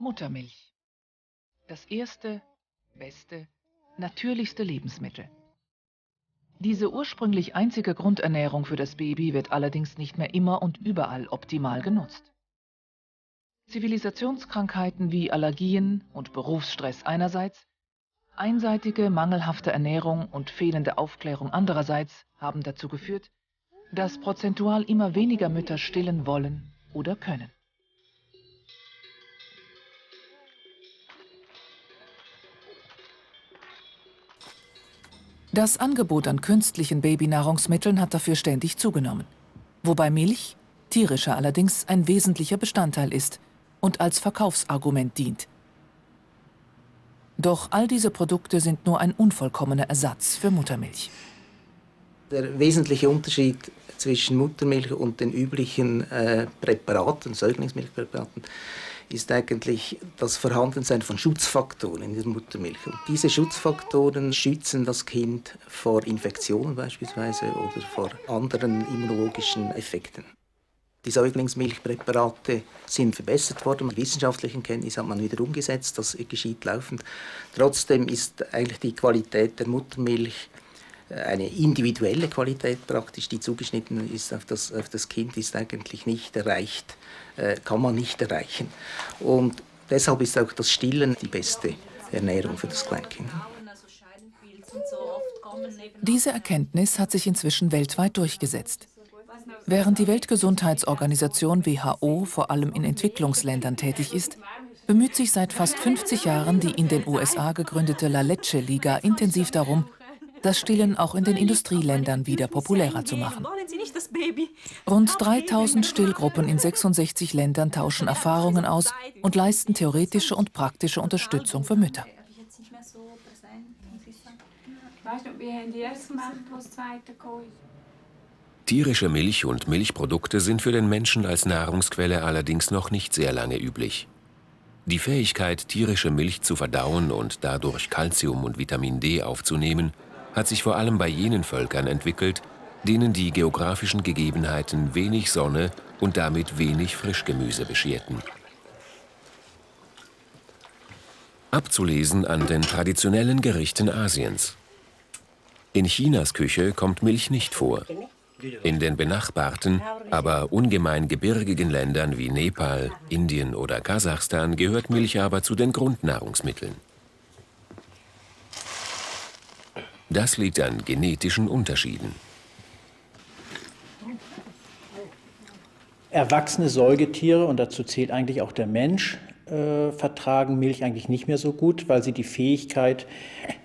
Muttermilch. Das erste, beste, natürlichste Lebensmittel. Diese ursprünglich einzige Grundernährung für das Baby wird allerdings nicht mehr immer und überall optimal genutzt. Zivilisationskrankheiten wie Allergien und Berufsstress einerseits, einseitige mangelhafte Ernährung und fehlende Aufklärung andererseits haben dazu geführt, dass prozentual immer weniger Mütter stillen wollen oder können. Das Angebot an künstlichen Babynahrungsmitteln hat dafür ständig zugenommen, wobei Milch, tierischer allerdings, ein wesentlicher Bestandteil ist und als Verkaufsargument dient. Doch all diese Produkte sind nur ein unvollkommener Ersatz für Muttermilch. Der wesentliche Unterschied zwischen Muttermilch und den üblichen äh, Präparaten, Säuglingsmilchpräparaten, ist eigentlich das Vorhandensein von Schutzfaktoren in der Muttermilch. Und diese Schutzfaktoren schützen das Kind vor Infektionen beispielsweise oder vor anderen immunologischen Effekten. Die Säuglingsmilchpräparate sind verbessert worden. Mit wissenschaftlichen Kenntnissen hat man wieder umgesetzt. Das geschieht laufend. Trotzdem ist eigentlich die Qualität der Muttermilch eine individuelle Qualität praktisch, die zugeschnitten ist auf das, auf das Kind, ist eigentlich nicht erreicht, äh, kann man nicht erreichen. Und deshalb ist auch das Stillen die beste Ernährung für das Kleinkind. Diese Erkenntnis hat sich inzwischen weltweit durchgesetzt. Während die Weltgesundheitsorganisation WHO vor allem in Entwicklungsländern tätig ist, bemüht sich seit fast 50 Jahren die in den USA gegründete La Leche Liga intensiv darum, das Stillen auch in den Industrieländern wieder populärer zu machen. Rund 3000 Stillgruppen in 66 Ländern tauschen Erfahrungen aus und leisten theoretische und praktische Unterstützung für Mütter. Tierische Milch und Milchprodukte sind für den Menschen als Nahrungsquelle allerdings noch nicht sehr lange üblich. Die Fähigkeit, tierische Milch zu verdauen und dadurch Kalzium und Vitamin D aufzunehmen, hat sich vor allem bei jenen Völkern entwickelt, denen die geografischen Gegebenheiten wenig Sonne und damit wenig Frischgemüse bescherten. Abzulesen an den traditionellen Gerichten Asiens. In Chinas Küche kommt Milch nicht vor. In den benachbarten, aber ungemein gebirgigen Ländern wie Nepal, Indien oder Kasachstan gehört Milch aber zu den Grundnahrungsmitteln. Das liegt an genetischen Unterschieden. Erwachsene Säugetiere, und dazu zählt eigentlich auch der Mensch, äh, vertragen Milch eigentlich nicht mehr so gut, weil sie die Fähigkeit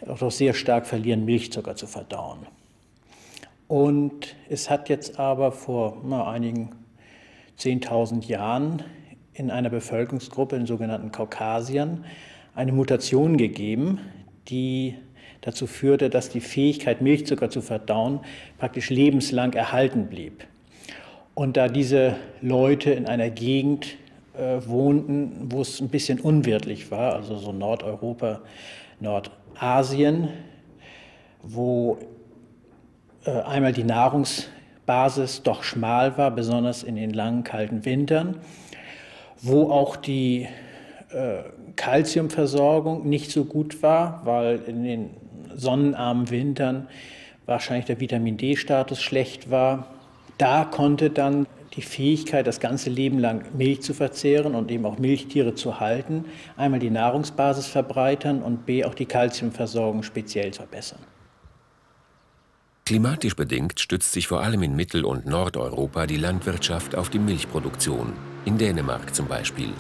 auch doch sehr stark verlieren, Milchzucker zu verdauen. Und es hat jetzt aber vor na, einigen 10.000 Jahren in einer Bevölkerungsgruppe, den sogenannten Kaukasiern, eine Mutation gegeben, die dazu führte, dass die Fähigkeit, Milchzucker zu verdauen, praktisch lebenslang erhalten blieb. Und da diese Leute in einer Gegend äh, wohnten, wo es ein bisschen unwirtlich war, also so Nordeuropa, Nordasien, wo äh, einmal die Nahrungsbasis doch schmal war, besonders in den langen kalten Wintern, wo auch die äh, Kalziumversorgung nicht so gut war, weil in den sonnenarmen Wintern wahrscheinlich der Vitamin D-Status schlecht war. Da konnte dann die Fähigkeit, das ganze Leben lang Milch zu verzehren und eben auch Milchtiere zu halten, einmal die Nahrungsbasis verbreitern und b auch die Kalziumversorgung speziell verbessern. Klimatisch bedingt stützt sich vor allem in Mittel- und Nordeuropa die Landwirtschaft auf die Milchproduktion, in Dänemark zum Beispiel.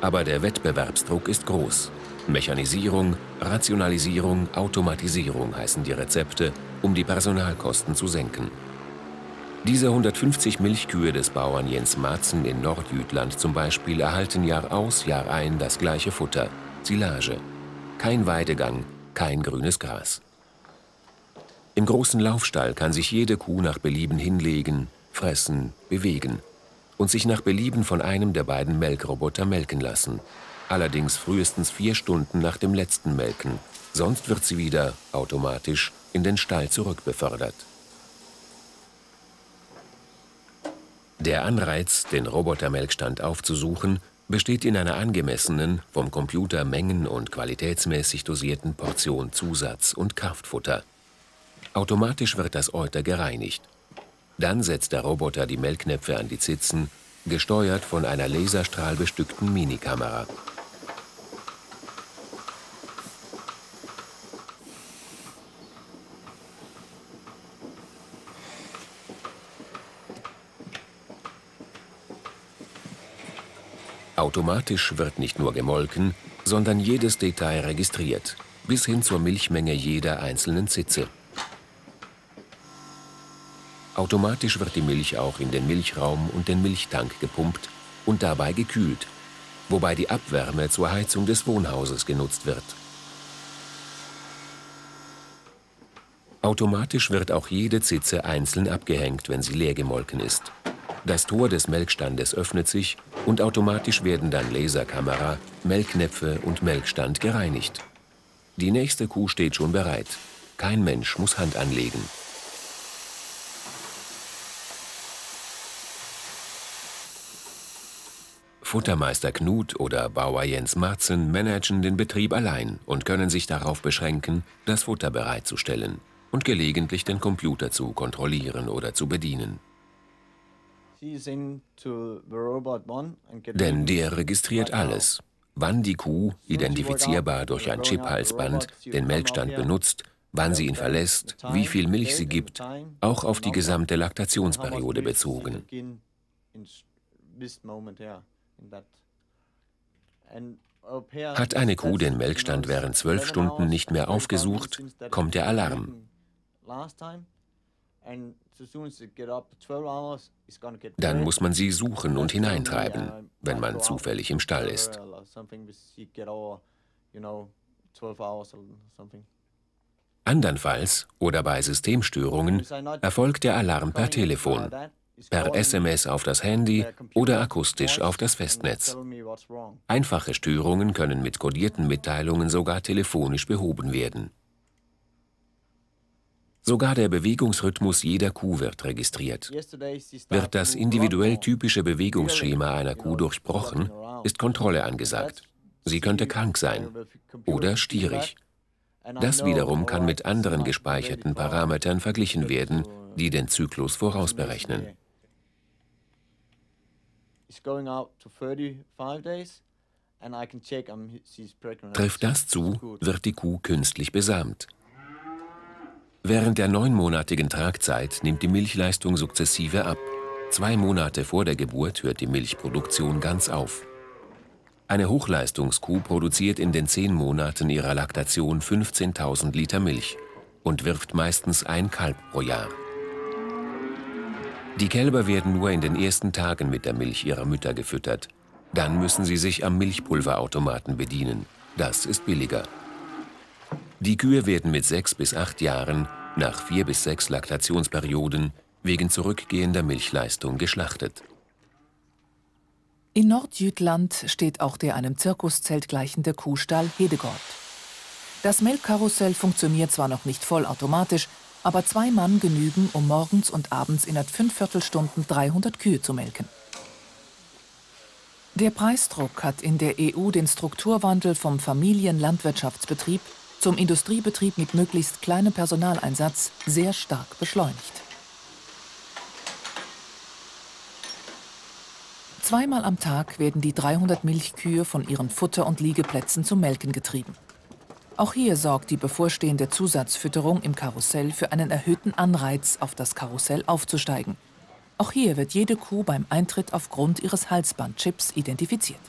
Aber der Wettbewerbsdruck ist groß. Mechanisierung, Rationalisierung, Automatisierung heißen die Rezepte, um die Personalkosten zu senken. Diese 150 Milchkühe des Bauern Jens Matzen in Nordjütland zum Beispiel erhalten Jahr aus, Jahr ein das gleiche Futter, Silage. Kein Weidegang, kein grünes Gras. Im großen Laufstall kann sich jede Kuh nach Belieben hinlegen, fressen, bewegen und sich nach Belieben von einem der beiden Melkroboter melken lassen, allerdings frühestens vier Stunden nach dem letzten Melken, Sonst wird sie wieder automatisch in den Stall zurückbefördert. Der Anreiz, den Robotermelkstand aufzusuchen, besteht in einer angemessenen, vom Computer mengen- und qualitätsmäßig dosierten Portion Zusatz- und Kraftfutter. Automatisch wird das Euter gereinigt. Dann setzt der Roboter die Melknäpfe an die Zitzen, gesteuert von einer laserstrahlbestückten Minikamera. Automatisch wird nicht nur gemolken, sondern jedes Detail registriert, bis hin zur Milchmenge jeder einzelnen Zitze. Automatisch wird die Milch auch in den Milchraum und den Milchtank gepumpt und dabei gekühlt, wobei die Abwärme zur Heizung des Wohnhauses genutzt wird. Automatisch wird auch jede Zitze einzeln abgehängt, wenn sie leer gemolken ist. Das Tor des Melkstandes öffnet sich und automatisch werden dann Laserkamera, Melknäpfe und Melkstand gereinigt. Die nächste Kuh steht schon bereit. Kein Mensch muss Hand anlegen. Futtermeister Knut oder Bauer Jens Marzen managen den Betrieb allein und können sich darauf beschränken, das Futter bereitzustellen und gelegentlich den Computer zu kontrollieren oder zu bedienen. Denn der registriert alles. Wann die Kuh, identifizierbar durch ein Chip-Halsband, den Melkstand benutzt, wann sie ihn verlässt, wie viel Milch sie gibt, auch auf die gesamte Laktationsperiode bezogen. Hat eine Kuh den Melkstand während zwölf Stunden nicht mehr aufgesucht, kommt der Alarm. Dann muss man sie suchen und hineintreiben, wenn man zufällig im Stall ist. Andernfalls oder bei Systemstörungen erfolgt der Alarm per Telefon, per SMS auf das Handy oder akustisch auf das Festnetz. Einfache Störungen können mit kodierten Mitteilungen sogar telefonisch behoben werden. Sogar der Bewegungsrhythmus jeder Kuh wird registriert. Wird das individuell typische Bewegungsschema einer Kuh durchbrochen, ist Kontrolle angesagt. Sie könnte krank sein oder stierig. Das wiederum kann mit anderen gespeicherten Parametern verglichen werden, die den Zyklus vorausberechnen. Trifft das zu, wird die Kuh künstlich besamt. Während der neunmonatigen Tragzeit nimmt die Milchleistung sukzessive ab. Zwei Monate vor der Geburt hört die Milchproduktion ganz auf. Eine Hochleistungskuh produziert in den zehn Monaten ihrer Laktation 15.000 Liter Milch und wirft meistens ein Kalb pro Jahr. Die Kälber werden nur in den ersten Tagen mit der Milch ihrer Mütter gefüttert. Dann müssen sie sich am Milchpulverautomaten bedienen. Das ist billiger. Die Kühe werden mit sechs bis acht Jahren, nach vier bis sechs Laktationsperioden, wegen zurückgehender Milchleistung geschlachtet. In Nordjütland steht auch der einem Zirkuszelt gleichende Kuhstall Hedegord. Das Melkkarussell funktioniert zwar noch nicht vollautomatisch, aber zwei Mann genügen, um morgens und abends innerhalb fünf Viertelstunden 300 Kühe zu melken. Der Preisdruck hat in der EU den Strukturwandel vom Familienlandwirtschaftsbetrieb zum Industriebetrieb mit möglichst kleinem Personaleinsatz sehr stark beschleunigt. Zweimal am Tag werden die 300 Milchkühe von ihren Futter- und Liegeplätzen zum Melken getrieben. Auch hier sorgt die bevorstehende Zusatzfütterung im Karussell für einen erhöhten Anreiz, auf das Karussell aufzusteigen. Auch hier wird jede Kuh beim Eintritt aufgrund ihres Halsbandchips identifiziert.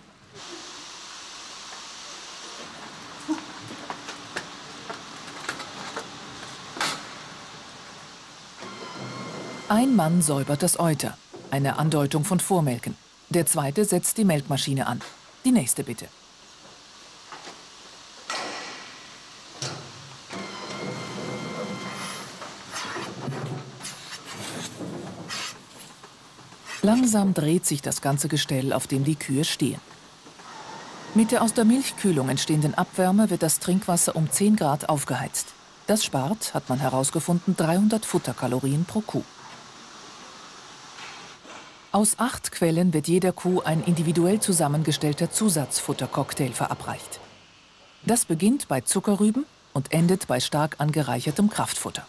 Ein Mann säubert das Euter, eine Andeutung von Vormelken. Der zweite setzt die Melkmaschine an. Die nächste bitte. Langsam dreht sich das ganze Gestell, auf dem die Kühe stehen. Mit der aus der Milchkühlung entstehenden Abwärme wird das Trinkwasser um 10 Grad aufgeheizt. Das spart, hat man herausgefunden, 300 Futterkalorien pro Kuh. Aus acht Quellen wird jeder Kuh ein individuell zusammengestellter Zusatzfuttercocktail verabreicht. Das beginnt bei Zuckerrüben und endet bei stark angereichertem Kraftfutter.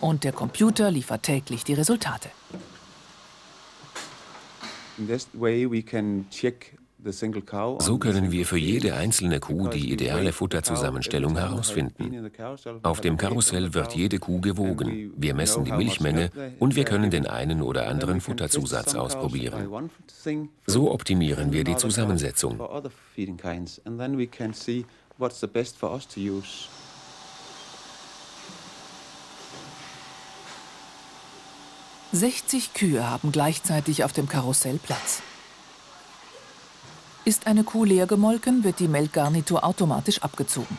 Und der Computer liefert täglich die Resultate. So können wir für jede einzelne Kuh die ideale Futterzusammenstellung herausfinden. Auf dem Karussell wird jede Kuh gewogen. Wir messen die Milchmenge und wir können den einen oder anderen Futterzusatz ausprobieren. So optimieren wir die Zusammensetzung. 60 Kühe haben gleichzeitig auf dem Karussell Platz. Ist eine Kuh leer gemolken, wird die Melkgarnitur automatisch abgezogen.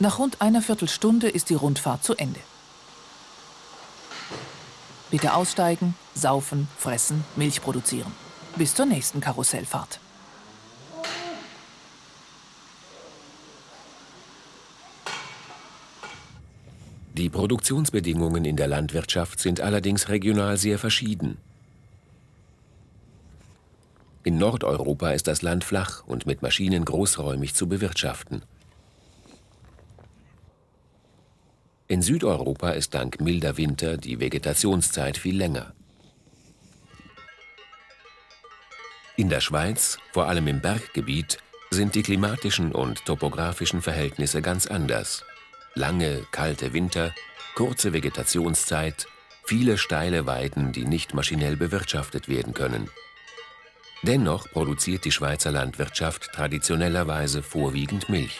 Nach rund einer Viertelstunde ist die Rundfahrt zu Ende. Bitte aussteigen, saufen, fressen, Milch produzieren. Bis zur nächsten Karussellfahrt. Die Produktionsbedingungen in der Landwirtschaft sind allerdings regional sehr verschieden. In Nordeuropa ist das Land flach und mit Maschinen großräumig zu bewirtschaften. In Südeuropa ist dank milder Winter die Vegetationszeit viel länger. In der Schweiz, vor allem im Berggebiet, sind die klimatischen und topografischen Verhältnisse ganz anders. Lange, kalte Winter, kurze Vegetationszeit, viele steile Weiden, die nicht maschinell bewirtschaftet werden können. Dennoch produziert die Schweizer Landwirtschaft traditionellerweise vorwiegend Milch.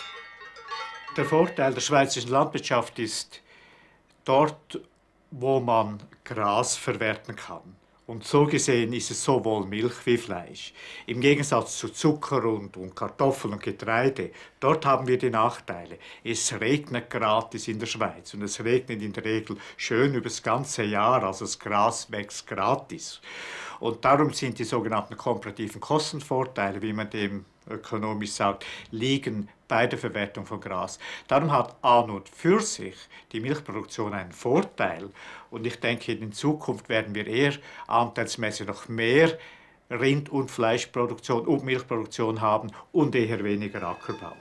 Der Vorteil der schweizerischen Landwirtschaft ist, dort, wo man Gras verwerten kann, und so gesehen ist es sowohl Milch wie Fleisch. Im Gegensatz zu Zucker und, und Kartoffeln und Getreide, dort haben wir die Nachteile. Es regnet gratis in der Schweiz und es regnet in der Regel schön über das ganze Jahr, also das Gras wächst gratis. Und darum sind die sogenannten komparativen Kostenvorteile, wie man dem ökonomisch sagt, liegen bei der Verwertung von Gras. Darum hat an und für sich die Milchproduktion einen Vorteil. Und ich denke, in Zukunft werden wir eher anteilsmäßig noch mehr Rind- und Fleischproduktion und Milchproduktion haben und eher weniger Ackerbau.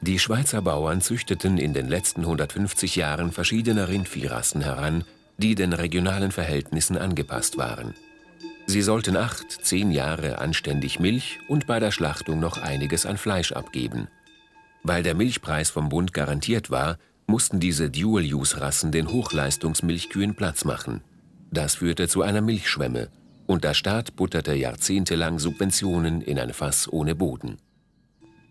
Die Schweizer Bauern züchteten in den letzten 150 Jahren verschiedene Rindviehrassen heran, die den regionalen Verhältnissen angepasst waren. Sie sollten acht, zehn Jahre anständig Milch und bei der Schlachtung noch einiges an Fleisch abgeben. Weil der Milchpreis vom Bund garantiert war, mussten diese Dual-Use-Rassen den Hochleistungsmilchkühen Platz machen. Das führte zu einer Milchschwemme und der Staat butterte jahrzehntelang Subventionen in ein Fass ohne Boden.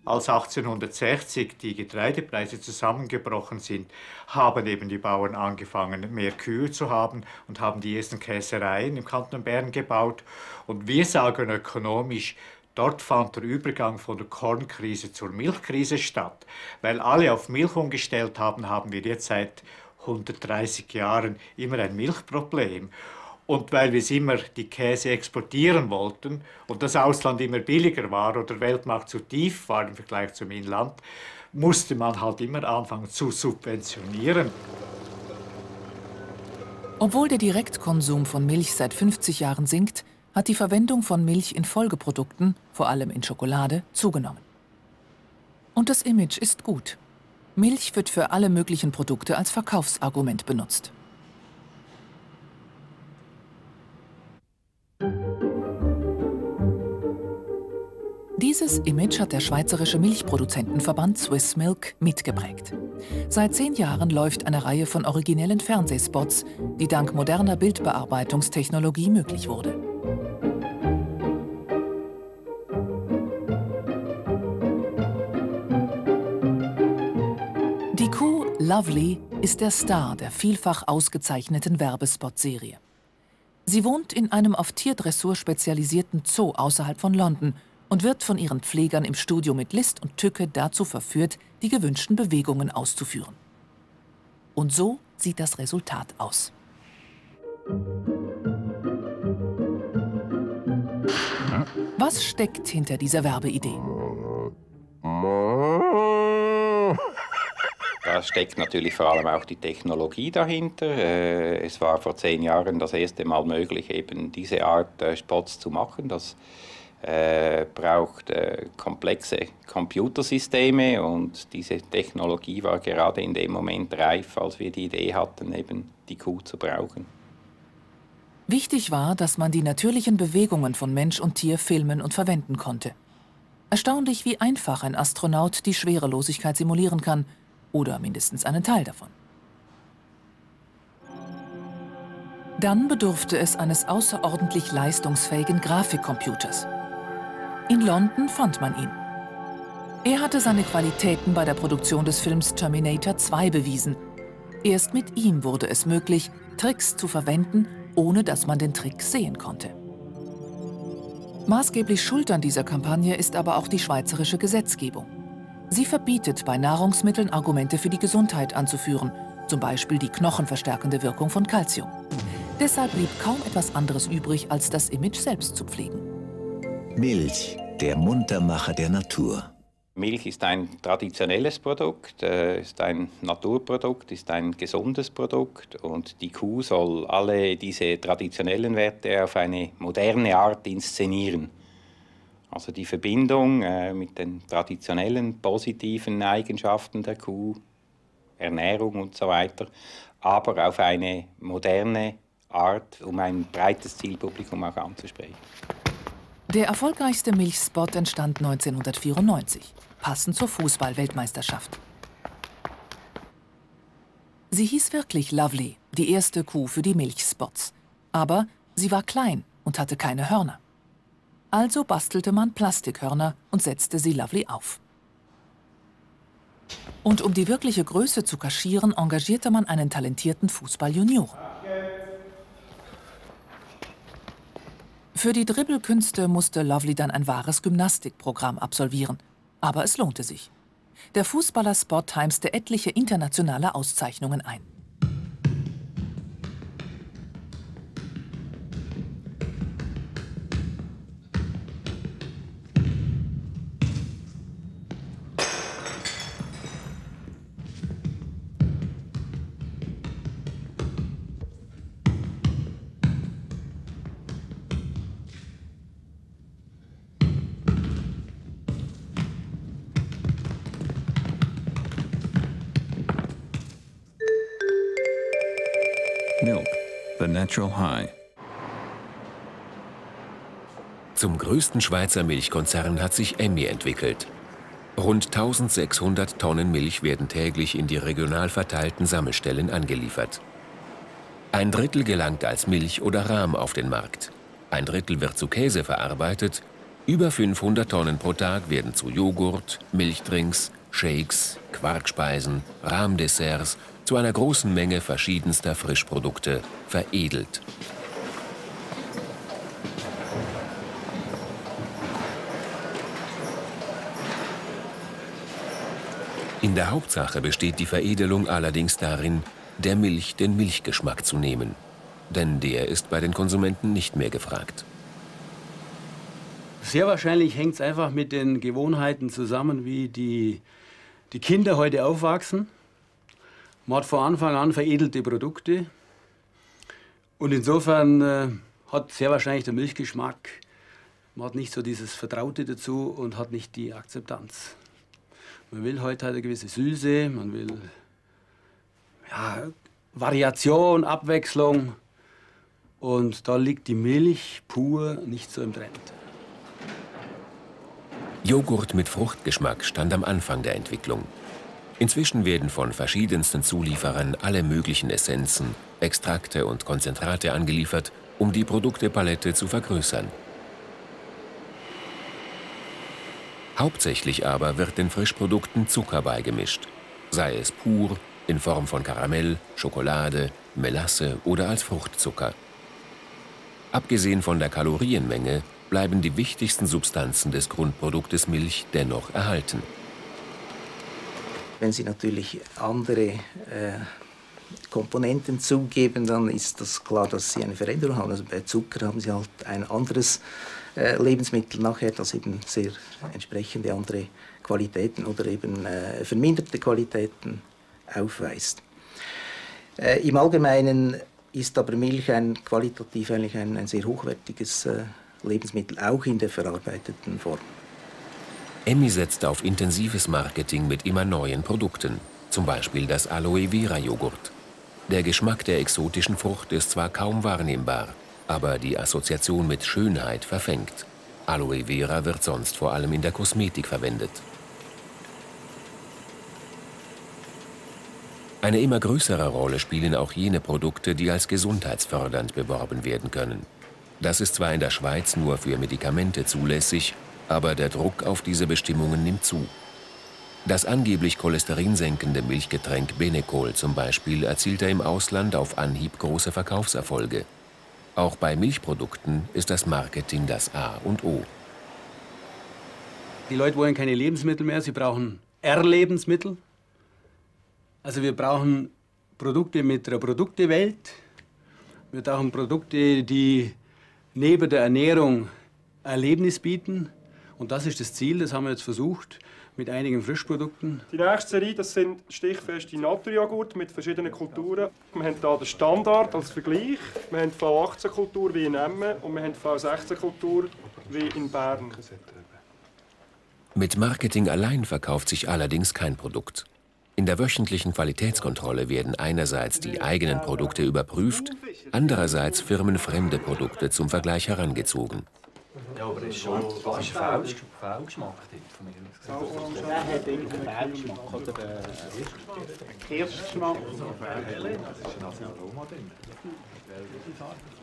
Als 1860 die Getreidepreise zusammengebrochen sind, haben eben die Bauern angefangen, mehr Kühe zu haben und haben die ersten Käsereien im Kanton Bern gebaut. Und wir sagen ökonomisch, Dort fand der Übergang von der Kornkrise zur Milchkrise statt. Weil alle auf Milch umgestellt haben, haben wir jetzt seit 130 Jahren immer ein Milchproblem. Und weil wir immer die Käse exportieren wollten und das Ausland immer billiger war oder der Weltmarkt zu tief war im Vergleich zum Inland, musste man halt immer anfangen zu subventionieren. Obwohl der Direktkonsum von Milch seit 50 Jahren sinkt, hat die Verwendung von Milch in Folgeprodukten, vor allem in Schokolade, zugenommen. Und das Image ist gut. Milch wird für alle möglichen Produkte als Verkaufsargument benutzt. Dieses Image hat der Schweizerische Milchproduzentenverband Swiss Milk mitgeprägt. Seit zehn Jahren läuft eine Reihe von originellen Fernsehspots, die dank moderner Bildbearbeitungstechnologie möglich wurde. Die Kuh Lovely ist der Star der vielfach ausgezeichneten Werbespot-Serie. Sie wohnt in einem auf Tierdressur spezialisierten Zoo außerhalb von London und wird von ihren Pflegern im Studio mit List und Tücke dazu verführt, die gewünschten Bewegungen auszuführen. Und so sieht das Resultat aus. Was steckt hinter dieser Werbeidee? Da steckt natürlich vor allem auch die Technologie dahinter. Äh, es war vor zehn Jahren das erste Mal möglich, eben diese Art äh, Spots zu machen. Das äh, braucht komplexe Computersysteme und diese Technologie war gerade in dem Moment reif, als wir die Idee hatten, eben die Kuh zu brauchen. Wichtig war, dass man die natürlichen Bewegungen von Mensch und Tier filmen und verwenden konnte. Erstaunlich, wie einfach ein Astronaut die Schwerelosigkeit simulieren kann, oder mindestens einen Teil davon. Dann bedurfte es eines außerordentlich leistungsfähigen Grafikcomputers. In London fand man ihn. Er hatte seine Qualitäten bei der Produktion des Films Terminator 2 bewiesen. Erst mit ihm wurde es möglich, Tricks zu verwenden, ohne dass man den Trick sehen konnte. Maßgeblich schuld an dieser Kampagne ist aber auch die schweizerische Gesetzgebung. Sie verbietet bei Nahrungsmitteln Argumente für die Gesundheit anzuführen, zum Beispiel die knochenverstärkende Wirkung von Calcium. Deshalb blieb kaum etwas anderes übrig, als das Image selbst zu pflegen. Milch, der Muntermacher der Natur. Milch ist ein traditionelles Produkt, äh, ist ein Naturprodukt, ist ein gesundes Produkt und die Kuh soll alle diese traditionellen Werte auf eine moderne Art inszenieren. Also die Verbindung äh, mit den traditionellen positiven Eigenschaften der Kuh, Ernährung und so weiter, aber auf eine moderne Art, um ein breites Zielpublikum auch anzusprechen. Der erfolgreichste Milchspot entstand 1994 passend zur Fußball-Weltmeisterschaft. Sie hieß wirklich Lovely, die erste Kuh für die Milchspots. Aber sie war klein und hatte keine Hörner. Also bastelte man Plastikhörner und setzte sie Lovely auf. Und um die wirkliche Größe zu kaschieren, engagierte man einen talentierten Fußball-Junioren. Für die Dribbelkünste musste Lovely dann ein wahres Gymnastikprogramm absolvieren – aber es lohnte sich. Der Fußballer Spot heimste etliche internationale Auszeichnungen ein. Natural High. Zum größten Schweizer Milchkonzern hat sich Emmy entwickelt. Rund 1600 Tonnen Milch werden täglich in die regional verteilten Sammelstellen angeliefert. Ein Drittel gelangt als Milch oder Rahm auf den Markt. Ein Drittel wird zu Käse verarbeitet. Über 500 Tonnen pro Tag werden zu Joghurt, Milchdrinks, Shakes, Quarkspeisen, Rahmdesserts zu einer großen Menge verschiedenster Frischprodukte veredelt. In der Hauptsache besteht die Veredelung allerdings darin, der Milch den Milchgeschmack zu nehmen. Denn der ist bei den Konsumenten nicht mehr gefragt. Sehr wahrscheinlich hängt es einfach mit den Gewohnheiten zusammen, wie die, die Kinder heute aufwachsen. Man hat von Anfang an veredelte Produkte. Und insofern äh, hat sehr wahrscheinlich der Milchgeschmack, man hat nicht so dieses Vertraute dazu und hat nicht die Akzeptanz. Man will heute halt eine gewisse Süße, man will ja, Variation, Abwechslung. Und da liegt die Milch pur nicht so im Trend. Joghurt mit Fruchtgeschmack stand am Anfang der Entwicklung. Inzwischen werden von verschiedensten Zulieferern alle möglichen Essenzen, Extrakte und Konzentrate angeliefert, um die Produktepalette zu vergrößern. Hauptsächlich aber wird den Frischprodukten Zucker beigemischt, sei es pur, in Form von Karamell, Schokolade, Melasse oder als Fruchtzucker. Abgesehen von der Kalorienmenge bleiben die wichtigsten Substanzen des Grundproduktes Milch dennoch erhalten. Wenn Sie natürlich andere äh, Komponenten zugeben, dann ist das klar, dass sie eine Veränderung haben. Also bei Zucker haben sie halt ein anderes äh, Lebensmittel nachher, das eben sehr entsprechende andere Qualitäten oder eben äh, verminderte Qualitäten aufweist. Äh, Im Allgemeinen ist aber Milch ein qualitativ eigentlich ein, ein sehr hochwertiges äh, Lebensmittel, auch in der verarbeiteten Form. Emmy setzt auf intensives Marketing mit immer neuen Produkten, zum Beispiel das Aloe Vera Joghurt. Der Geschmack der exotischen Frucht ist zwar kaum wahrnehmbar, aber die Assoziation mit Schönheit verfängt. Aloe Vera wird sonst vor allem in der Kosmetik verwendet. Eine immer größere Rolle spielen auch jene Produkte, die als gesundheitsfördernd beworben werden können. Das ist zwar in der Schweiz nur für Medikamente zulässig, aber der Druck auf diese Bestimmungen nimmt zu. Das angeblich cholesterinsenkende Milchgetränk Benecol zum Beispiel erzielte im Ausland auf Anhieb große Verkaufserfolge. Auch bei Milchprodukten ist das Marketing das A und O. Die Leute wollen keine Lebensmittel mehr, sie brauchen R-Lebensmittel. Also wir brauchen Produkte mit der Produktewelt. Wir brauchen Produkte, die neben der Ernährung Erlebnis bieten. Und das ist das Ziel, das haben wir jetzt versucht mit einigen Frischprodukten. Die nächste Serie das sind stichfeste Naturjoghurt mit verschiedenen Kulturen. Wir haben hier den Standard als Vergleich. Wir haben V18-Kultur wie in Emmen und wir haben V16-Kultur wie in Bern. Mit Marketing allein verkauft sich allerdings kein Produkt. In der wöchentlichen Qualitätskontrolle werden einerseits die eigenen Produkte überprüft, andererseits firmenfremde Produkte zum Vergleich herangezogen. Ja, aber es ist schon fast falsch, Fehlgeschmack von mir. Der hat irgendeinen Fehlgeschmack oder Kirschgeschmack.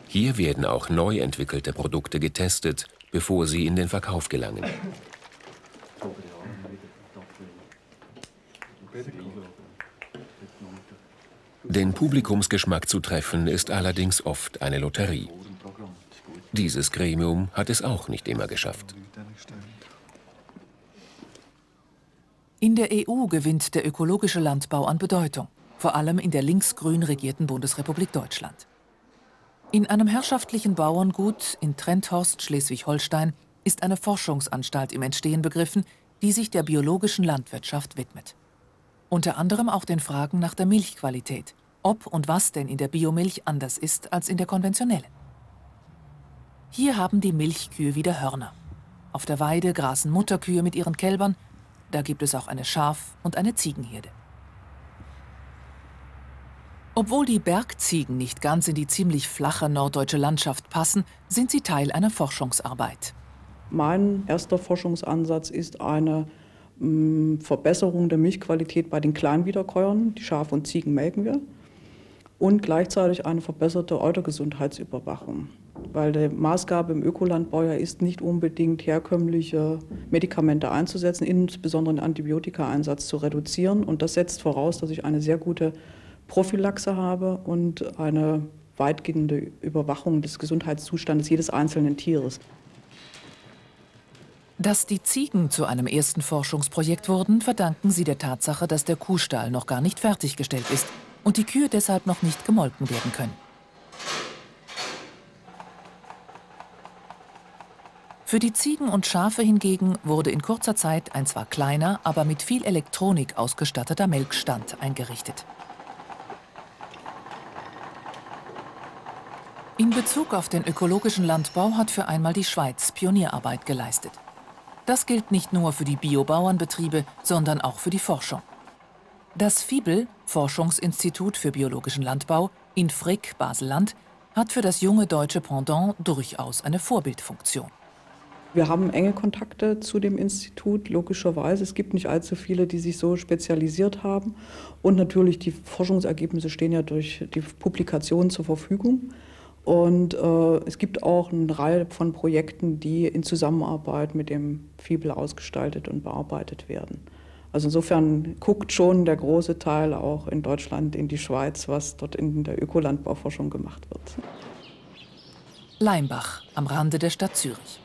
Hier werden auch neu entwickelte Produkte getestet, bevor sie in den Verkauf gelangen. Den Publikumsgeschmack zu treffen, ist allerdings oft eine Lotterie. Dieses Gremium hat es auch nicht immer geschafft. In der EU gewinnt der ökologische Landbau an Bedeutung, vor allem in der linksgrün regierten Bundesrepublik Deutschland. In einem herrschaftlichen Bauerngut in Trenthorst, Schleswig-Holstein, ist eine Forschungsanstalt im Entstehen begriffen, die sich der biologischen Landwirtschaft widmet. Unter anderem auch den Fragen nach der Milchqualität, ob und was denn in der Biomilch anders ist als in der konventionellen. Hier haben die Milchkühe wieder Hörner. Auf der Weide grasen Mutterkühe mit ihren Kälbern, da gibt es auch eine Schaf- und eine Ziegenherde. Obwohl die Bergziegen nicht ganz in die ziemlich flache norddeutsche Landschaft passen, sind sie Teil einer Forschungsarbeit. Mein erster Forschungsansatz ist eine Verbesserung der Milchqualität bei den Kleinwiederkäuern. Die Schafe und Ziegen melken wir. Und gleichzeitig eine verbesserte Eutergesundheitsüberwachung. Weil die Maßgabe im Ökolandbau ja ist, nicht unbedingt herkömmliche Medikamente einzusetzen, insbesondere den Antibiotikaeinsatz zu reduzieren. Und das setzt voraus, dass ich eine sehr gute Prophylaxe habe und eine weitgehende Überwachung des Gesundheitszustandes jedes einzelnen Tieres. Dass die Ziegen zu einem ersten Forschungsprojekt wurden, verdanken sie der Tatsache, dass der Kuhstall noch gar nicht fertiggestellt ist und die Kühe deshalb noch nicht gemolken werden können. Für die Ziegen und Schafe hingegen wurde in kurzer Zeit ein zwar kleiner, aber mit viel Elektronik ausgestatteter Melkstand eingerichtet. In Bezug auf den ökologischen Landbau hat für einmal die Schweiz Pionierarbeit geleistet. Das gilt nicht nur für die Biobauernbetriebe, sondern auch für die Forschung. Das FIBEL, Forschungsinstitut für biologischen Landbau, in Frick, Baselland, hat für das junge deutsche Pendant durchaus eine Vorbildfunktion. Wir haben enge Kontakte zu dem Institut, logischerweise. Es gibt nicht allzu viele, die sich so spezialisiert haben. Und natürlich, die Forschungsergebnisse stehen ja durch die Publikation zur Verfügung. Und äh, es gibt auch eine Reihe von Projekten, die in Zusammenarbeit mit dem FIBEL ausgestaltet und bearbeitet werden. Also insofern guckt schon der große Teil auch in Deutschland in die Schweiz, was dort in der Ökolandbauforschung gemacht wird. Leimbach am Rande der Stadt Zürich.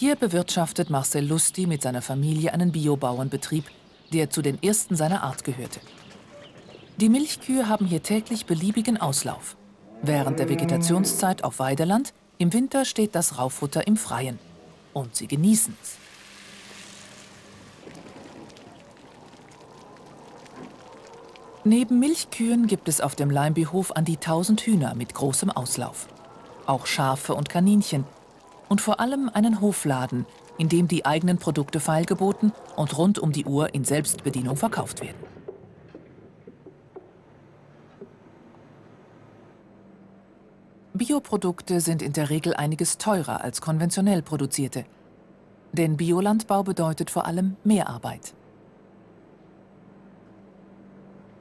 Hier bewirtschaftet Marcel Lusti mit seiner Familie einen Biobauernbetrieb, der zu den ersten seiner Art gehörte. Die Milchkühe haben hier täglich beliebigen Auslauf. Während der Vegetationszeit auf Weideland, im Winter steht das Rauffutter im Freien. Und sie genießen es. Neben Milchkühen gibt es auf dem Leimbyhof an die 1000 Hühner mit großem Auslauf. Auch Schafe und Kaninchen. Und vor allem einen Hofladen, in dem die eigenen Produkte feilgeboten und rund um die Uhr in Selbstbedienung verkauft werden. Bioprodukte sind in der Regel einiges teurer als konventionell produzierte. Denn Biolandbau bedeutet vor allem mehr Arbeit.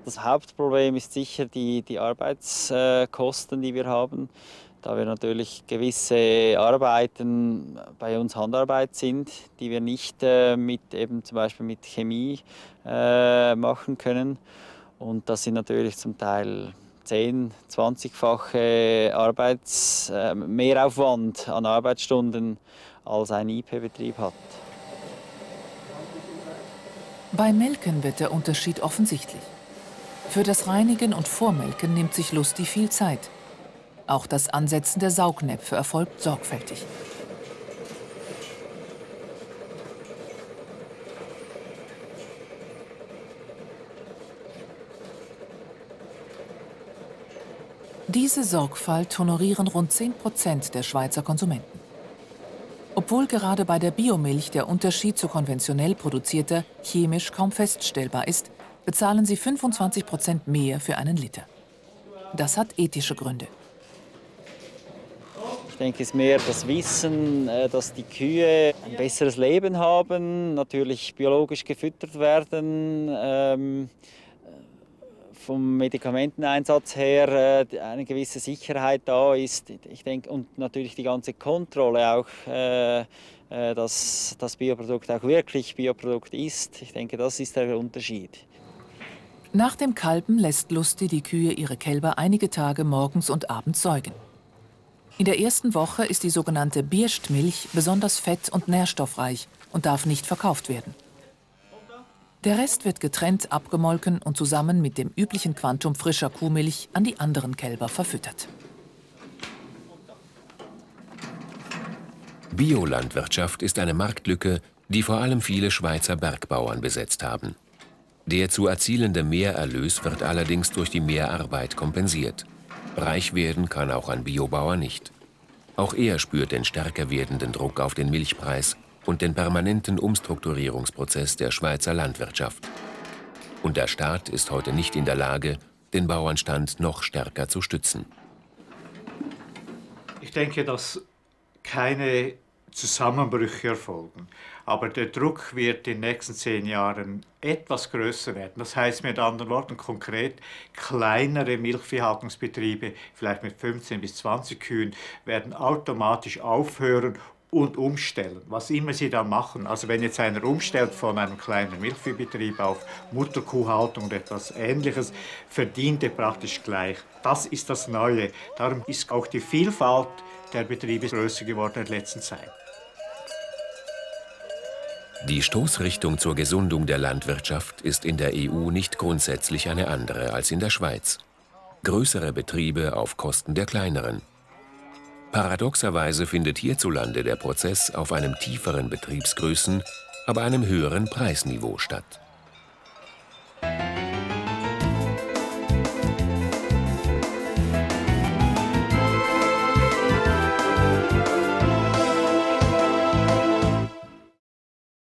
Das Hauptproblem ist sicher die, die Arbeitskosten, die wir haben, da wir natürlich gewisse Arbeiten bei uns Handarbeit sind, die wir nicht äh, mit eben zum Beispiel mit Chemie äh, machen können. Und das sind natürlich zum Teil 10, 20-fache Arbeits, äh, Mehraufwand an Arbeitsstunden als ein IP-Betrieb hat. Beim Melken wird der Unterschied offensichtlich. Für das Reinigen und Vormelken nimmt sich Lusti viel Zeit. Auch das Ansetzen der Saugnäpfe erfolgt sorgfältig. Diese Sorgfalt honorieren rund 10 Prozent der Schweizer Konsumenten. Obwohl gerade bei der Biomilch der Unterschied zu konventionell produzierter chemisch kaum feststellbar ist, bezahlen sie 25 Prozent mehr für einen Liter. Das hat ethische Gründe. Ich denke, es ist mehr das Wissen, äh, dass die Kühe ein besseres Leben haben, natürlich biologisch gefüttert werden. Ähm, vom Medikamenteneinsatz her äh, eine gewisse Sicherheit da ist. Ich denke, und natürlich die ganze Kontrolle auch, äh, dass das Bioprodukt auch wirklich Bioprodukt ist. Ich denke, das ist der Unterschied. Nach dem Kalben lässt Lusti die Kühe ihre Kälber einige Tage morgens und abends säugen. In der ersten Woche ist die sogenannte Bierstmilch besonders fett- und nährstoffreich und darf nicht verkauft werden. Der Rest wird getrennt abgemolken und zusammen mit dem üblichen Quantum frischer Kuhmilch an die anderen Kälber verfüttert. Biolandwirtschaft ist eine Marktlücke, die vor allem viele Schweizer Bergbauern besetzt haben. Der zu erzielende Mehrerlös wird allerdings durch die Mehrarbeit kompensiert. Reich werden kann auch ein Biobauer nicht. Auch er spürt den stärker werdenden Druck auf den Milchpreis und den permanenten Umstrukturierungsprozess der Schweizer Landwirtschaft. Und der Staat ist heute nicht in der Lage, den Bauernstand noch stärker zu stützen. Ich denke, dass keine Zusammenbrüche erfolgen. Aber der Druck wird in den nächsten zehn Jahren etwas größer werden. Das heißt mit anderen Worten konkret, kleinere Milchviehhaltungsbetriebe, vielleicht mit 15 bis 20 Kühen, werden automatisch aufhören und umstellen, was immer sie da machen. Also wenn jetzt einer umstellt von einem kleinen Milchviehbetrieb auf Mutterkuhhaltung oder etwas Ähnliches, verdient er praktisch gleich. Das ist das Neue. Darum ist auch die Vielfalt der Betriebe größer geworden in der letzten Zeit. Die Stoßrichtung zur Gesundung der Landwirtschaft ist in der EU nicht grundsätzlich eine andere als in der Schweiz. Größere Betriebe auf Kosten der kleineren. Paradoxerweise findet hierzulande der Prozess auf einem tieferen Betriebsgrößen, aber einem höheren Preisniveau statt.